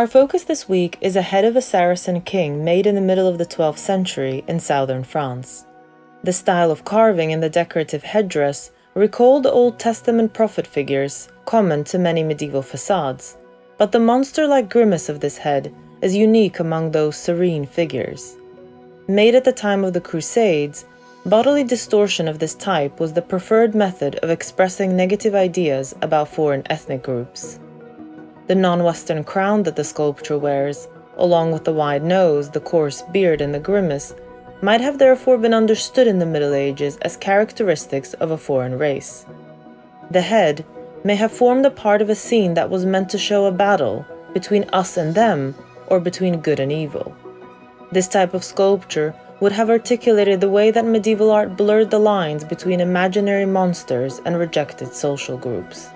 Our focus this week is a head of a Saracen king made in the middle of the 12th century in southern France. The style of carving and the decorative headdress recall the Old Testament prophet figures common to many medieval facades, but the monster like grimace of this head is unique among those serene figures. Made at the time of the Crusades, bodily distortion of this type was the preferred method of expressing negative ideas about foreign ethnic groups. The non Western crown that the sculpture wears, along with the wide nose, the coarse beard, and the grimace, might have therefore been understood in the Middle Ages as characteristics of a foreign race. The head may have formed a part of a scene that was meant to show a battle between us and them, or between good and evil. This type of sculpture would have articulated the way that medieval art blurred the lines between imaginary monsters and rejected social groups.